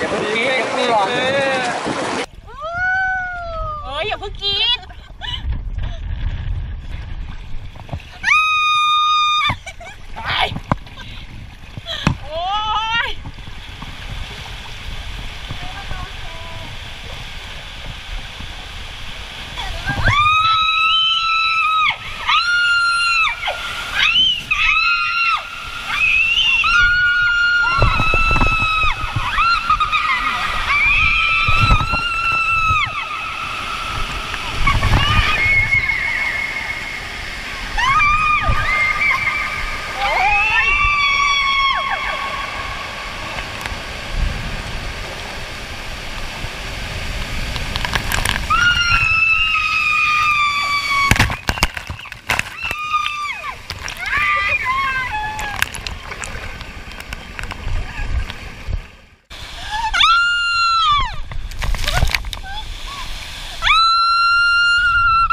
อย่าเพิ่งกรี๊ดไม่อเอ้ยอย่าเพิ่งกรี๊ด